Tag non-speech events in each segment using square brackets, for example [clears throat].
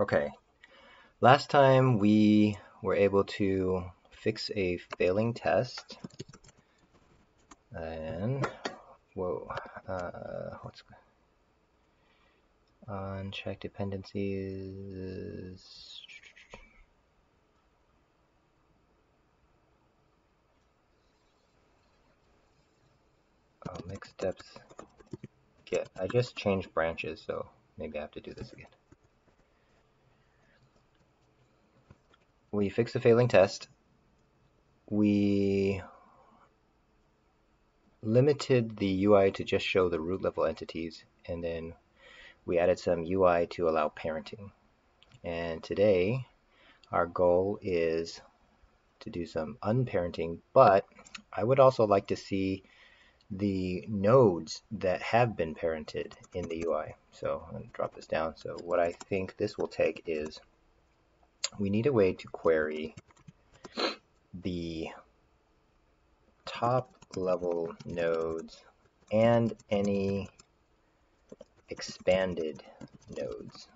Okay, last time we were able to fix a failing test. And whoa uh, what's uncheck dependencies. Oh, mix deps. Get I just changed branches so maybe I have to do this again we fixed the failing test we limited the UI to just show the root level entities and then we added some UI to allow parenting. And today our goal is to do some unparenting, but I would also like to see the nodes that have been parented in the UI. So I'm going to drop this down. So what I think this will take is we need a way to query the top level nodes and any expanded nodes.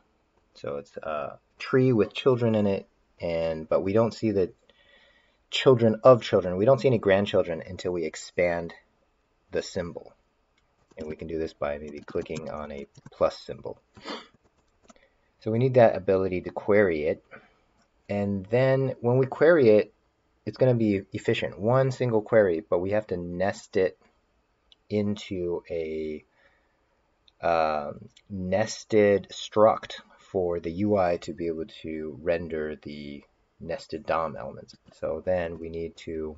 So it's a tree with children in it, and but we don't see the children of children. We don't see any grandchildren until we expand the symbol. And we can do this by maybe clicking on a plus symbol. So we need that ability to query it. And then when we query it, it's going to be efficient. One single query, but we have to nest it into a um, nested struct for the UI to be able to render the nested DOM elements. So then we need to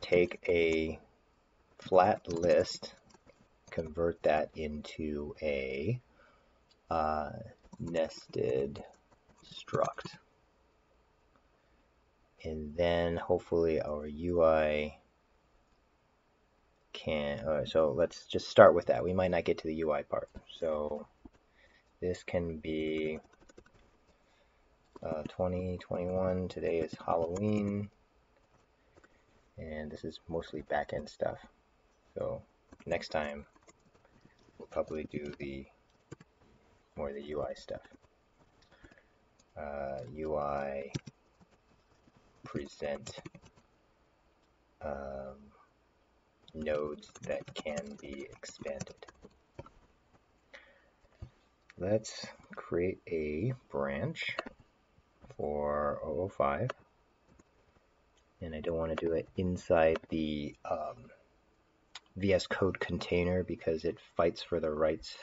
take a flat list, convert that into a uh, nested struct and then hopefully our UI can, all right, so let's just start with that. We might not get to the UI part. So this can be uh, 2021, today is Halloween, and this is mostly backend stuff. So next time we'll probably do the more the UI stuff. Uh, UI present um, nodes that can be expanded. Let's create a branch for 005 and I don't want to do it inside the um, VS Code container because it fights for the rights.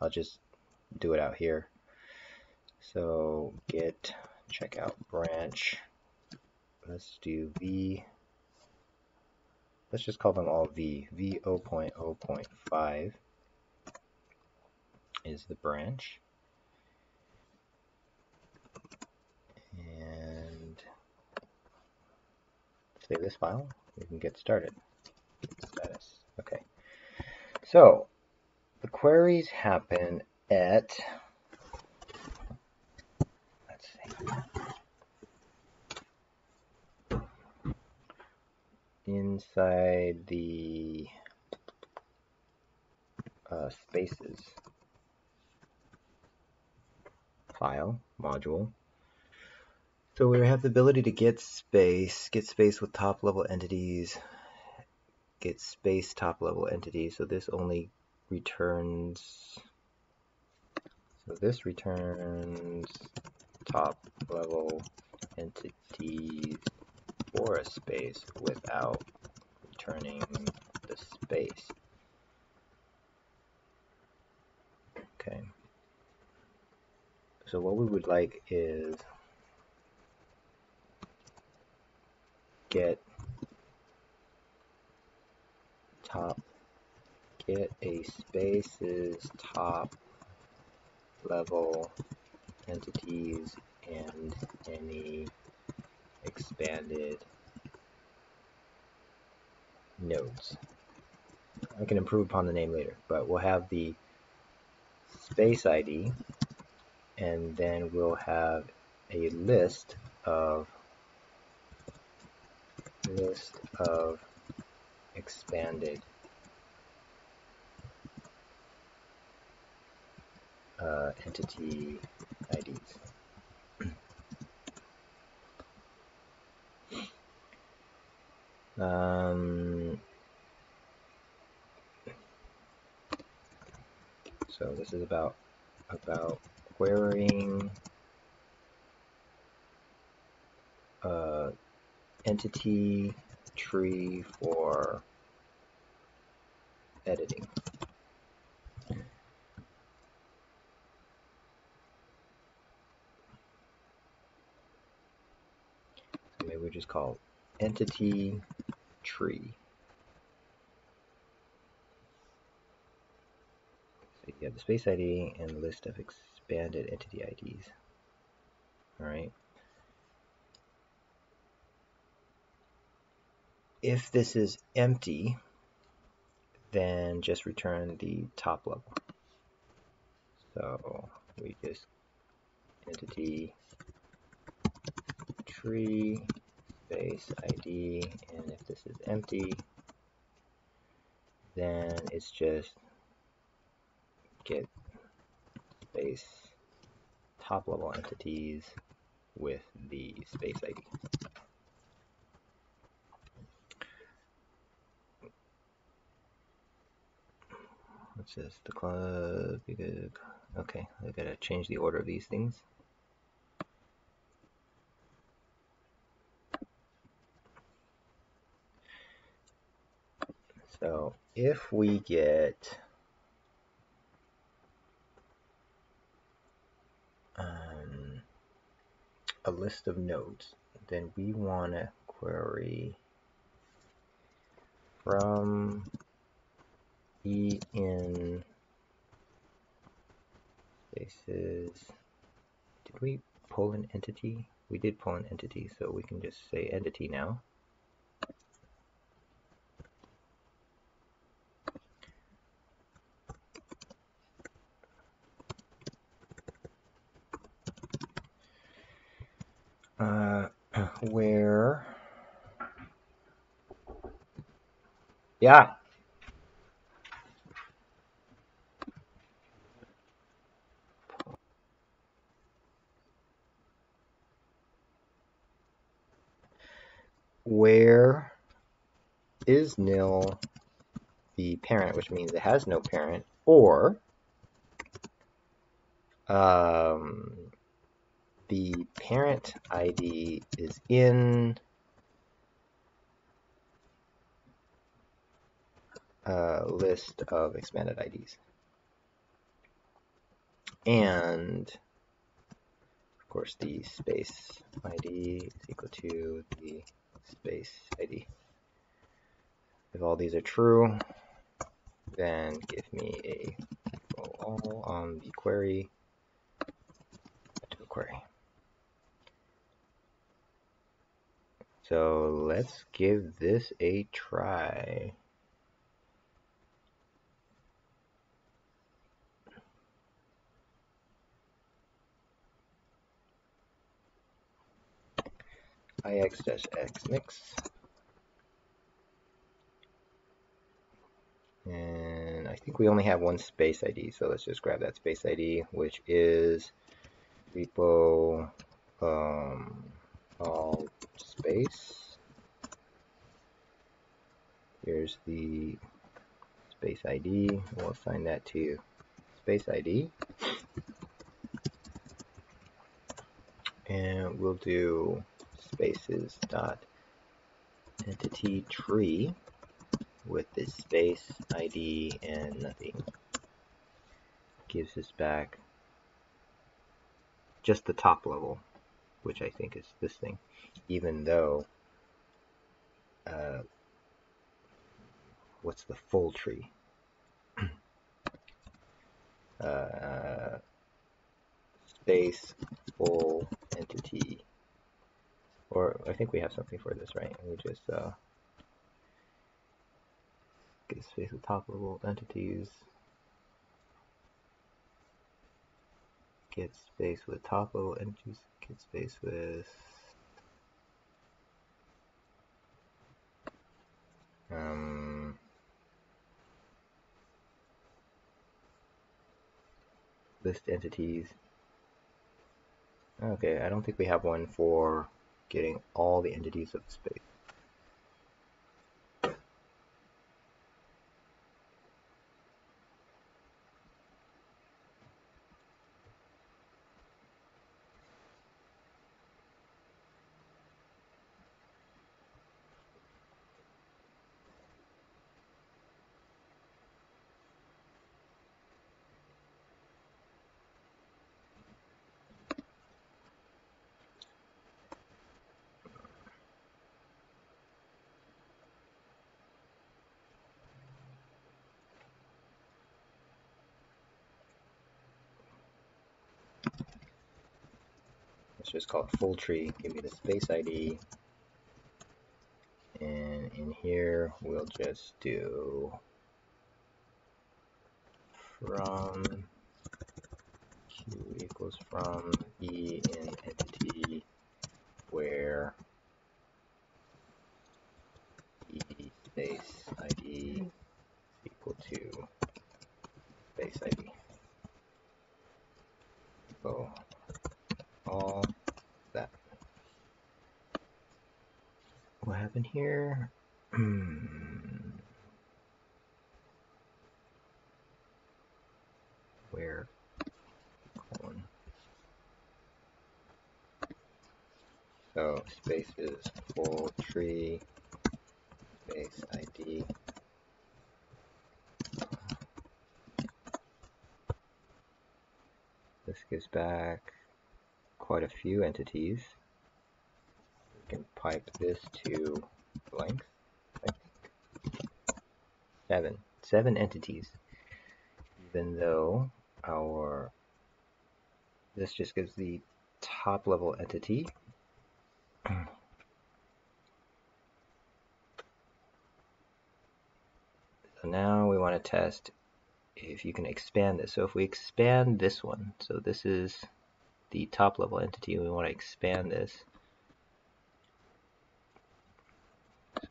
I'll just do it out here. So git checkout branch let's do V, let's just call them all V. V 0.0.5 is the branch. And save this file. We can get started. Status. Okay. So the queries happen at let's see. inside the uh, spaces file module. So we have the ability to get space, get space with top level entities, get space top level entities. So this only returns, so this returns top level entities for a space without returning the space. Okay. So what we would like is get top get a spaces top level entities and any expanded nodes. I can improve upon the name later, but we'll have the space ID and then we'll have a list of list of expanded uh, entity IDs. Um, so this is about about querying uh, entity tree for editing. So is called entity tree. So you have the space ID and the list of expanded entity IDs. All right. If this is empty, then just return the top level. So we just entity tree space ID and if this is empty then it's just get space top level entities with the space ID. What's this? The club. Okay, I gotta change the order of these things. So if we get um, a list of nodes, then we want to query from e in spaces. Did we pull an entity? We did pull an entity, so we can just say entity now. uh, where yeah. Where is nil the parent which means it has no parent or um, the parent ID is in a list of expanded IDs. And of course the space ID is equal to the space ID. If all these are true, then give me a all on the query to a query. So let's give this a try. iex dash x mix. And I think we only have one space ID, so let's just grab that space ID, which is repo um, all space. Here's the space ID. We'll assign that to space ID. And we'll do spaces dot entity tree with this space ID and nothing. Gives us back just the top level which I think is this thing, even though uh, what's the full tree? [clears throat] uh, space full entity, or I think we have something for this, right? We just uh, get space with top level entities. Get space with top level entities, get space with um, list entities. Okay, I don't think we have one for getting all the entities of the space. Just call it full tree, give me the space ID, and in here we'll just do from q equals from e in entity where e space id equal to space id. So all what happened here? Hmm. Where? Colon. So oh, space is full tree space ID. This gives back quite a few entities can pipe this to length. Seven. Seven entities. Even though our this just gives the top level entity. [clears throat] So now we want to test if you can expand this. So if we expand this one, so this is the top level entity, we want to expand this.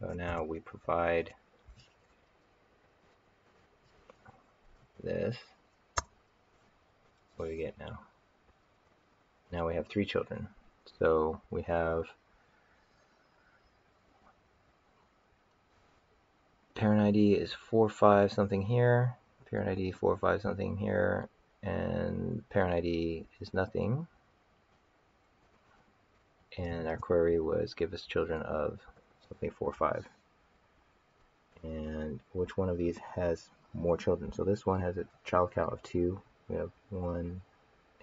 So now we provide this. What do we get now? Now we have three children. So we have parent ID is 45 something here, parent ID 45 something here, and parent ID is nothing. And our query was give us children of something 4 5. And which one of these has more children? So this one has a child count of 2. We have 1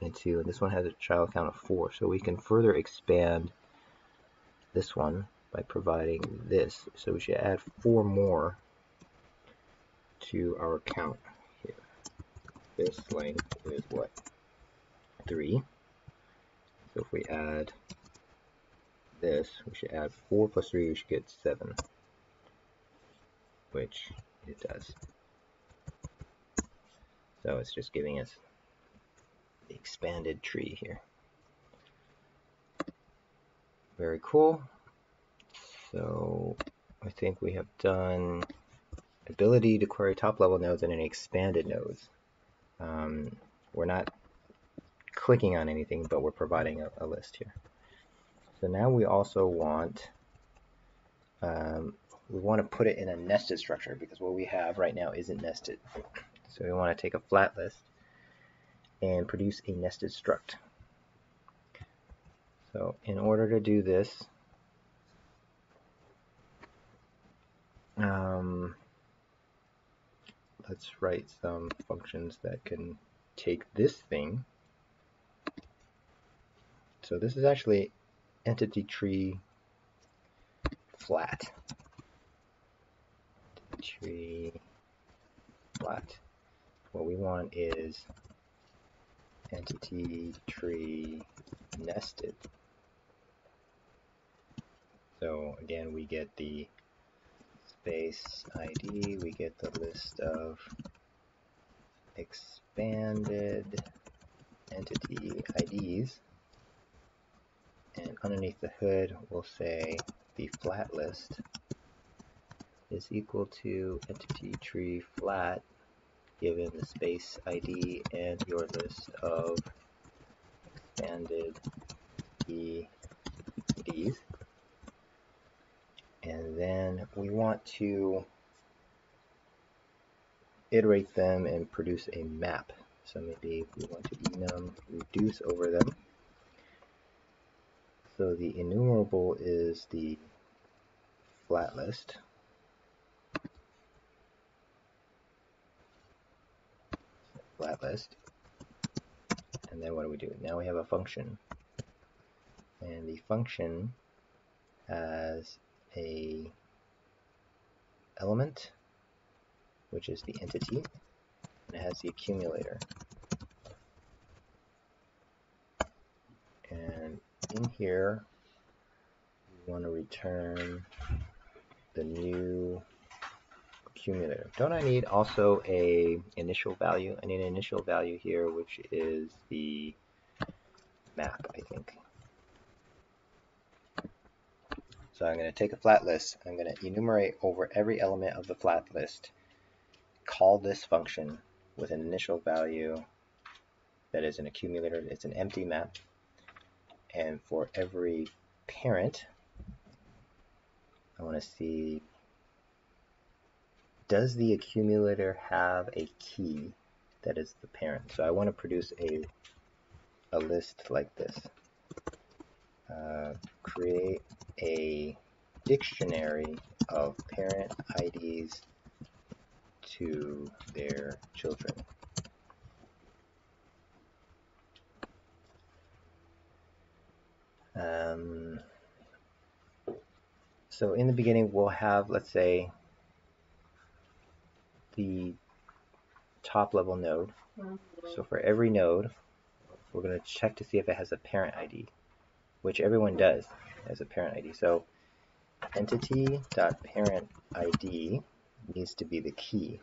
and 2. And this one has a child count of 4. So we can further expand this one by providing this. So we should add 4 more to our count here. This length is what? 3. So if we add this, we should add 4 plus 3, we should get 7. Which it does. So it's just giving us the expanded tree here. Very cool. So I think we have done ability to query top level nodes and any expanded nodes. Um, we're not clicking on anything, but we're providing a, a list here. So now we also want, um, we want to put it in a nested structure because what we have right now isn't nested. So we want to take a flat list and produce a nested struct. So in order to do this, um, let's write some functions that can take this thing. So this is actually entity tree flat. Tree flat. What we want is entity tree nested. So again, we get the space ID, we get the list of expanded entity IDs and underneath the hood we'll say the flat list is equal to entity tree flat given the space ID and your list of expanded keys. And then we want to iterate them and produce a map. So maybe we want to enum reduce over them. So the enumerable is the flat list. Flat list. And then what do we do? Now we have a function. And the function has a element which is the entity, and it has the accumulator. And in here, we want to return the new accumulator. Don't I need also a initial value? I need an initial value here, which is the map, I think. So I'm going to take a flat list. I'm going to enumerate over every element of the flat list call this function with an initial value that is an accumulator, it's an empty map. And for every parent, I want to see, does the accumulator have a key that is the parent? So I want to produce a, a list like this. Uh, create a dictionary of parent IDs to their children. Um, so in the beginning, we'll have, let's say, the top level node. So for every node, we're going to check to see if it has a parent ID, which everyone does as a parent ID. So entity.parent ID needs to be the key.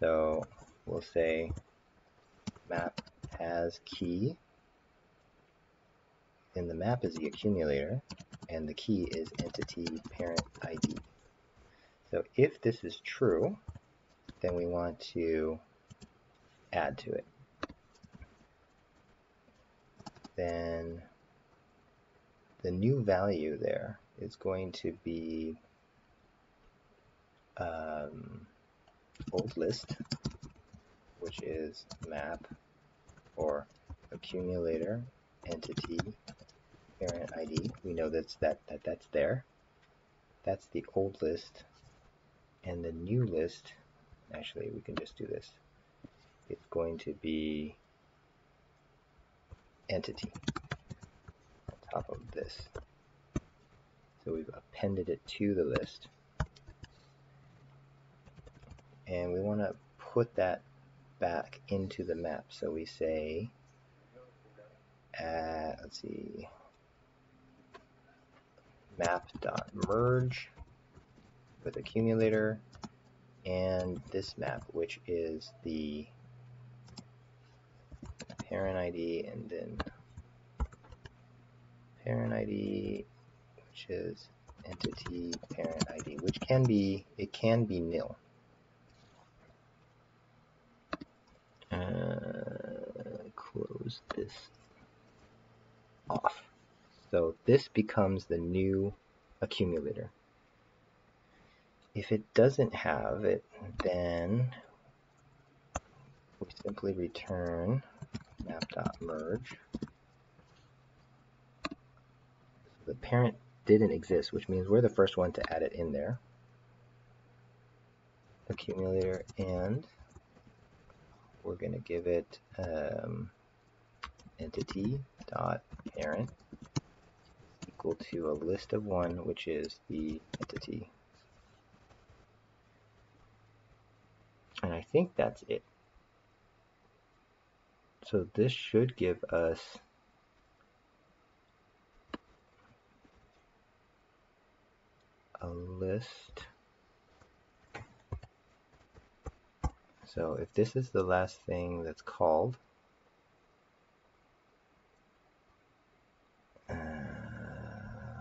So we'll say map has key, and the map is the accumulator, and the key is entity parent ID. So if this is true, then we want to add to it. Then the new value there is going to be um, old list, which is map or accumulator entity parent ID. We know that's that, that that's there. That's the old list. And the new list, actually we can just do this. It's going to be entity on top of this. So we've appended it to the list and we want to put that back into the map. So we say, uh, let's see, map.merge with accumulator and this map, which is the parent ID and then parent ID, which is entity parent ID, which can be, it can be nil. uh, close this off. So this becomes the new accumulator. If it doesn't have it, then we simply return map.merge. The parent didn't exist, which means we're the first one to add it in there. Accumulator and we're going to give it um, entity dot parent equal to a list of one, which is the entity. And I think that's it. So this should give us a list So if this is the last thing that's called, uh,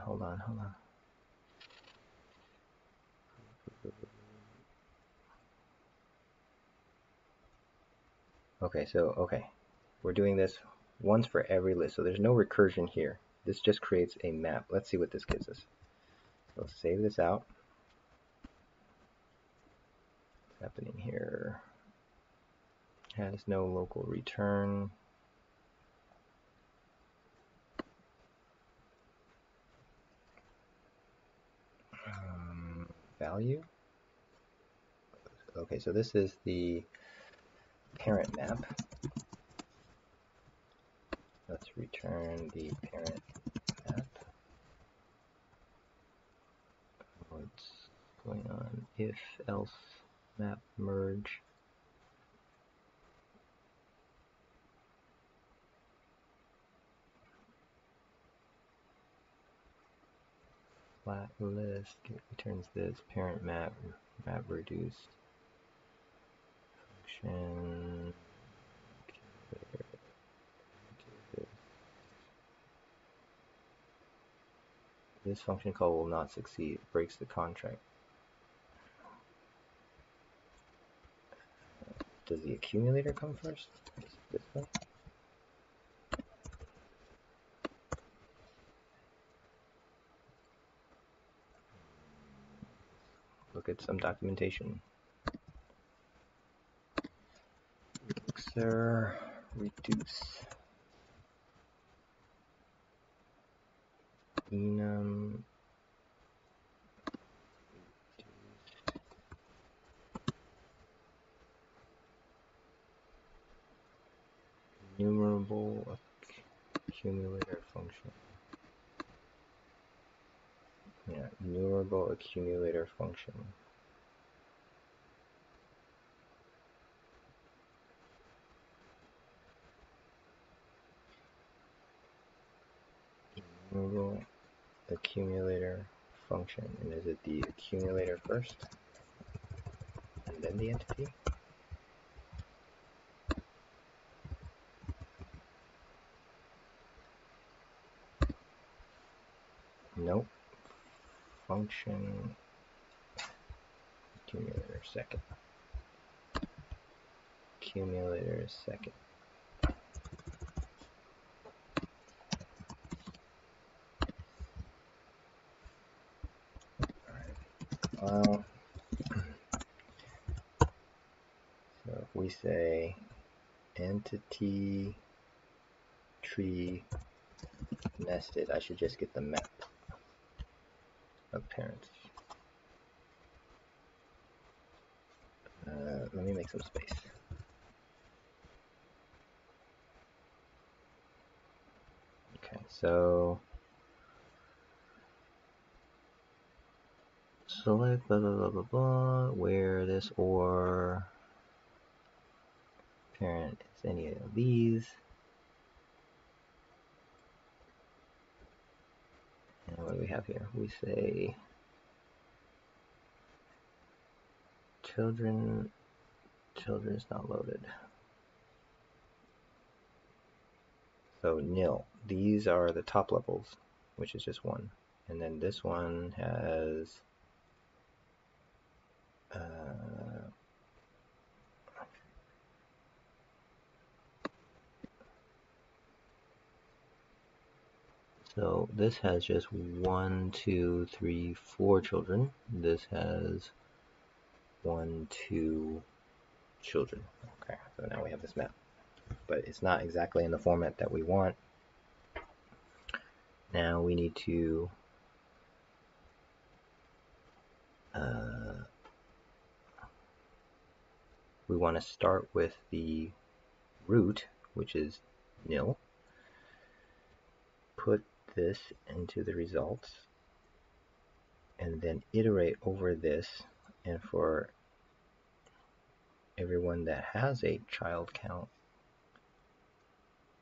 hold on, hold on. Okay, so, okay. We're doing this once for every list. So there's no recursion here. This just creates a map. Let's see what this gives us. So let's save this out. What's happening here? Has no local return. Value. Okay, so this is the parent map. Let's return the parent map. What's going on? If else map merge. Flat list returns this parent map map reduced function This function call will not succeed. It breaks the contract. Does the accumulator come first? This one? Look at some documentation. Elixir reduce enum enumerable accumulator function. Yeah, enumerable accumulator function. Enumerable accumulator function. And is it the accumulator first? And then the entity? Nope. Function accumulator second. Accumulator second. Well, uh, [clears throat] so if we say entity tree nested, I should just get the map parents. Uh, let me make some space. Okay, so select blah blah blah blah blah where this or parent is any of these. And what do we have here? We say children children is not loaded. So nil. These are the top levels, which is just one. And then this one has uh, so this has just one, two, three, four children. This has one, two children. Okay, so now we have this map. But it's not exactly in the format that we want. Now we need to uh, we want to start with the root, which is nil. Put this into the results and then iterate over this and for everyone that has a child count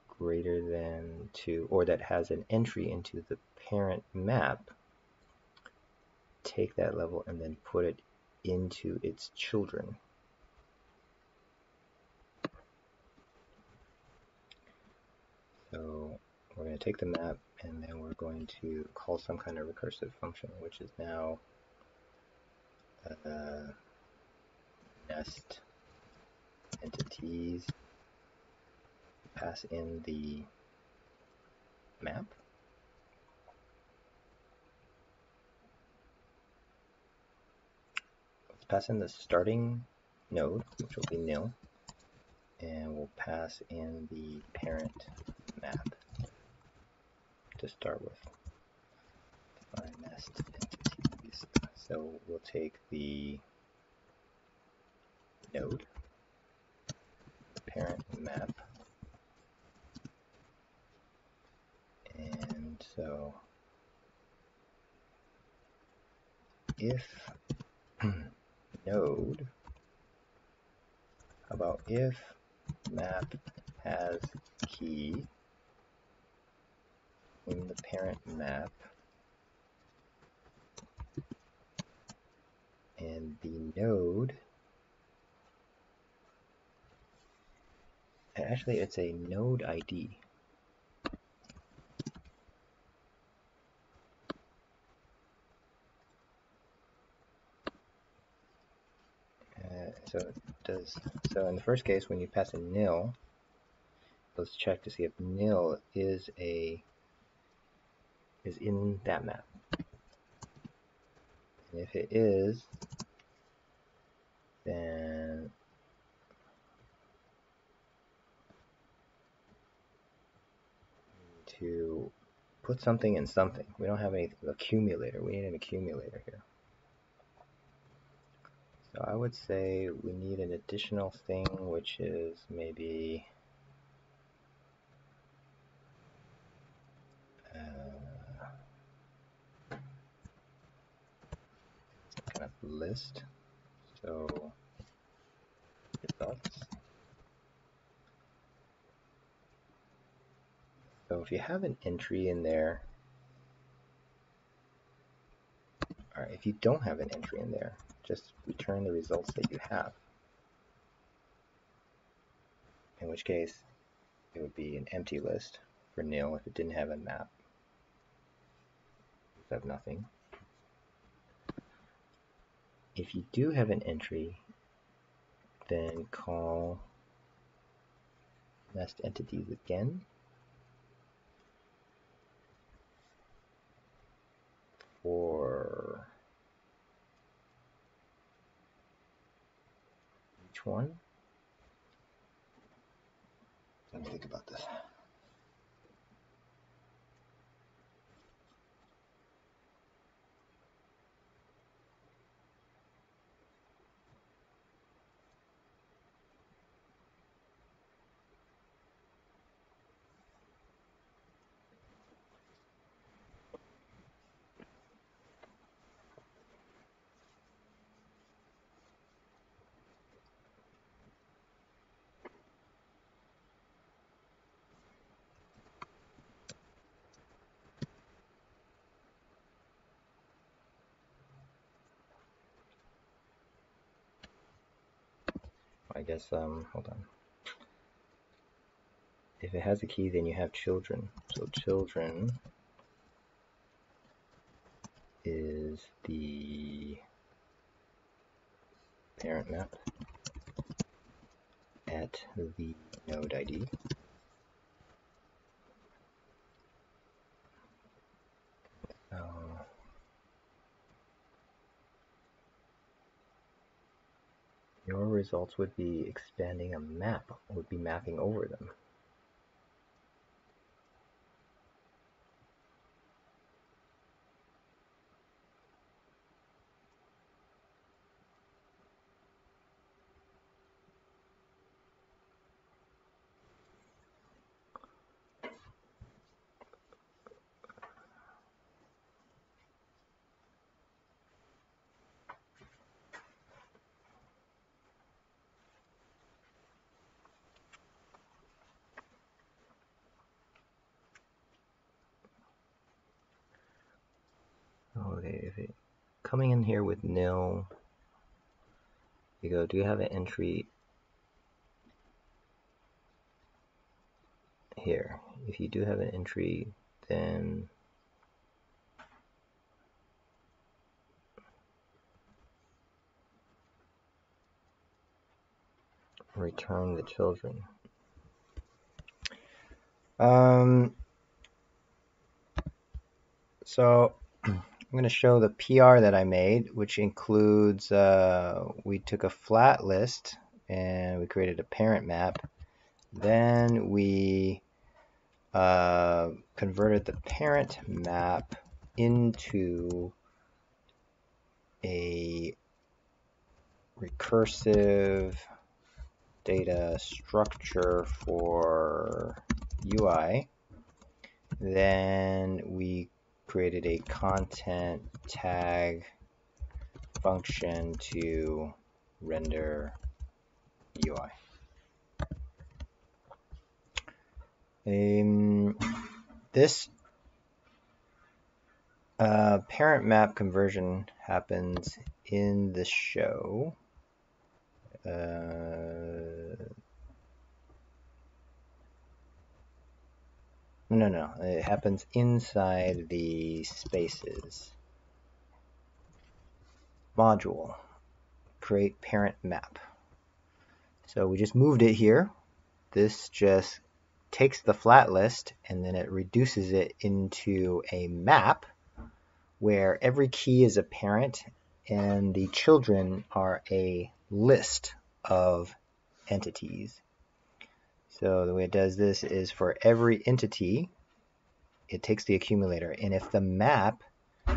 greater than 2 or that has an entry into the parent map take that level and then put it into its children. So we're going to take the map and then we're going to call some kind of recursive function, which is now uh, nest entities pass in the map. Let's pass in the starting node, which will be nil, and we'll pass in the parent map to start with. Define nest entities. So we'll take the node, parent map, and so if [clears throat] node about if map has key in the parent map and the node actually it's a node ID uh, so it does so in the first case when you pass a nil let's check to see if nil is a is in that map. And if it is then to put something in something we don't have any accumulator we need an accumulator here so I would say we need an additional thing, which is maybe uh, kind of list. So results. So if you have an entry in there, all right, if you don't have an entry in there, just return the results that you have. In which case, it would be an empty list for nil if it didn't have a map. You have nothing. If you do have an entry, then call nest entities again. For one. Let me think about this. I guess, um, hold on. If it has a key, then you have children. So children is the parent map at the node ID. your results would be expanding a map, would be mapping over them. Okay, if it coming in here with nil, you go, do you have an entry here? If you do have an entry, then return the children. Um, so I'm going to show the PR that I made, which includes, uh, we took a flat list and we created a parent map. Then we uh, converted the parent map into a recursive data structure for UI. Then we created a content tag function to render UI. Um, this uh, parent map conversion happens in the show. Uh, no, no, it happens inside the spaces module. Create parent map. So we just moved it here. This just takes the flat list and then it reduces it into a map where every key is a parent and the children are a list of entities. So the way it does this is for every entity, it takes the accumulator. And if the map, uh,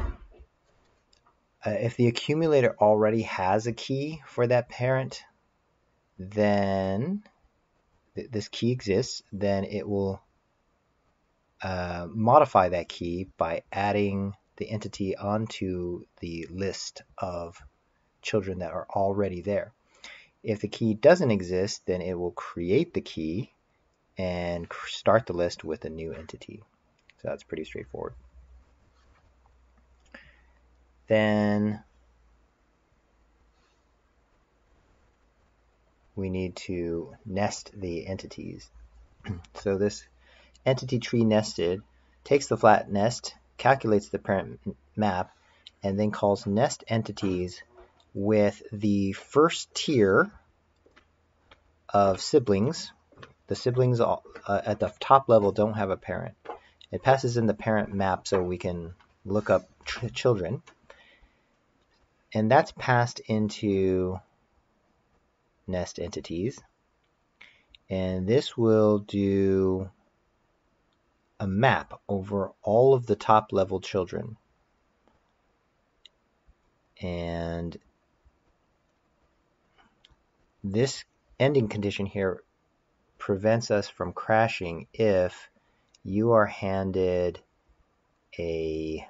if the accumulator already has a key for that parent, then th this key exists, then it will uh, modify that key by adding the entity onto the list of children that are already there. If the key doesn't exist, then it will create the key and start the list with a new entity. So that's pretty straightforward. Then we need to nest the entities. [clears throat] so this entity tree nested takes the flat nest, calculates the parent map, and then calls nest entities with the first tier of siblings. The siblings uh, at the top level don't have a parent. It passes in the parent map so we can look up children. And that's passed into nest entities. And this will do a map over all of the top level children. And this ending condition here prevents us from crashing if you are handed a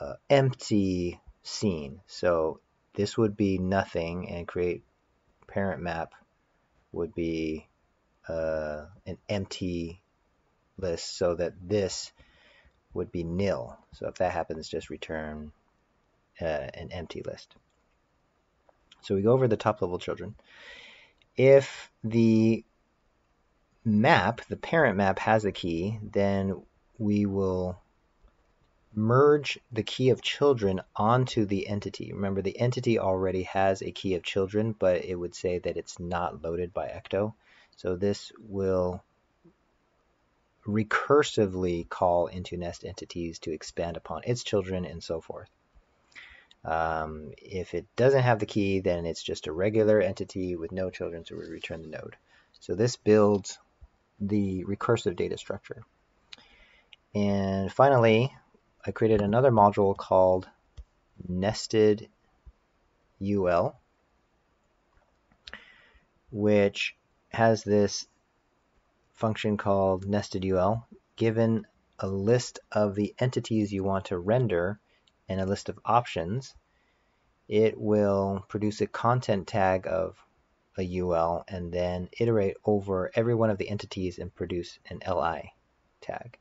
uh, empty scene. So this would be nothing and create parent map would be uh, an empty list so that this would be nil. So if that happens, just return uh, an empty list. So we go over the top level children. If the map, the parent map has a key, then we will merge the key of children onto the entity. Remember, the entity already has a key of children, but it would say that it's not loaded by Ecto. So this will recursively call into nest entities to expand upon its children and so forth. Um, if it doesn't have the key, then it's just a regular entity with no children, so we return the node. So this builds the recursive data structure. And finally, I created another module called nested UL, which has this function called nested UL. Given a list of the entities you want to render and a list of options, it will produce a content tag of a UL and then iterate over every one of the entities and produce an LI tag.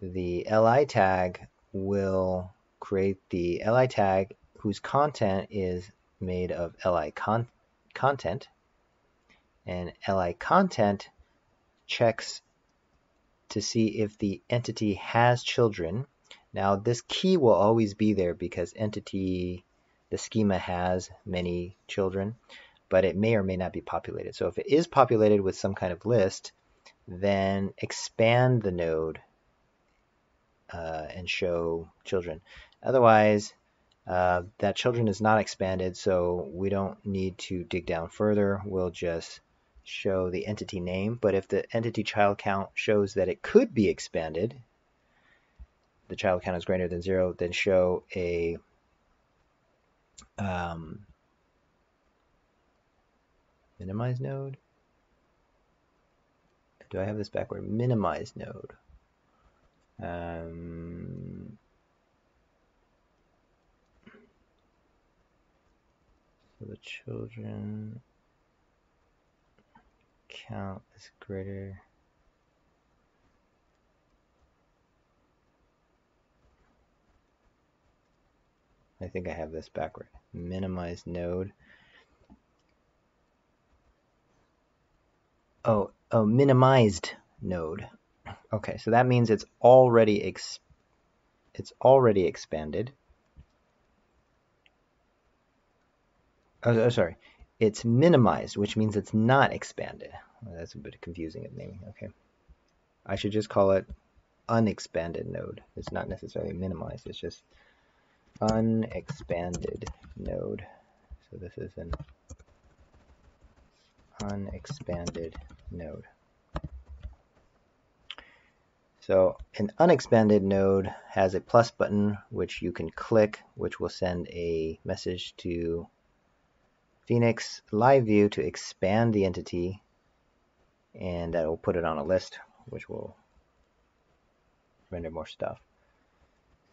The li tag will create the li tag whose content is made of li con content and li content checks to see if the entity has children now this key will always be there because entity the schema has many children but it may or may not be populated so if it is populated with some kind of list then expand the node uh, and show children. Otherwise, uh, that children is not expanded, so we don't need to dig down further. We'll just show the entity name. But if the entity child count shows that it could be expanded, the child count is greater than zero, then show a um, minimize node. Do I have this backward? Minimize node. Um, so the children count is greater. I think I have this backward. Minimize node. Oh, oh, minimized node. Okay, so that means it's already ex it's already expanded. Oh, oh, sorry. It's minimized, which means it's not expanded. Well, that's a bit confusing of naming. Okay. I should just call it unexpanded node. It's not necessarily minimized. It's just unexpanded node. So this is an unexpanded node. So an unexpanded node has a plus button which you can click which will send a message to Phoenix Live View to expand the entity and that will put it on a list which will render more stuff.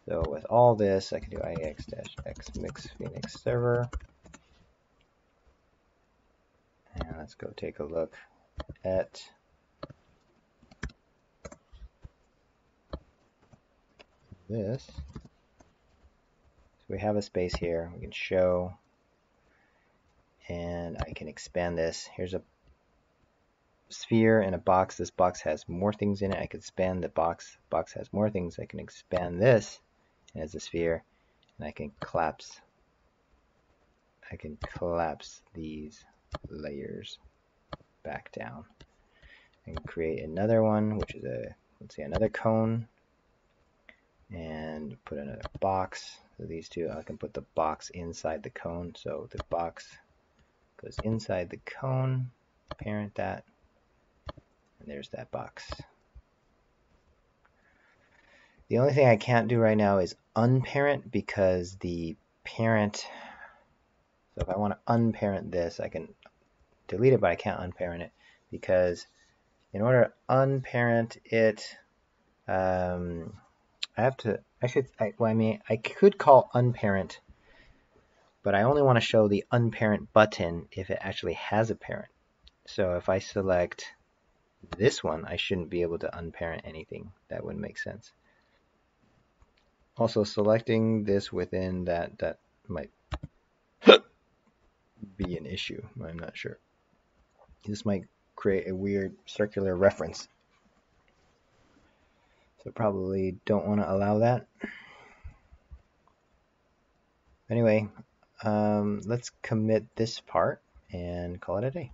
So with all this, I can do iex -S mix phoenix server. And let's go take a look at this. So we have a space here. We can show and I can expand this. Here's a sphere and a box. This box has more things in it. I can expand the box. Box has more things. I can expand this as a sphere and I can collapse I can collapse these layers back down and create another one which is a let's say another cone and put another box. So these two I can put the box inside the cone. So the box goes inside the cone parent that and there's that box. The only thing I can't do right now is unparent because the parent, so if I want to unparent this, I can delete it, but I can't unparent it because in order to unparent it, um, I have to, I should, I, well, I mean, I could call unparent, but I only want to show the unparent button if it actually has a parent. So if I select this one, I shouldn't be able to unparent anything. That wouldn't make sense. Also selecting this within that, that might [laughs] be an issue. I'm not sure. This might create a weird circular reference. So probably don't want to allow that. Anyway, um, let's commit this part and call it a day.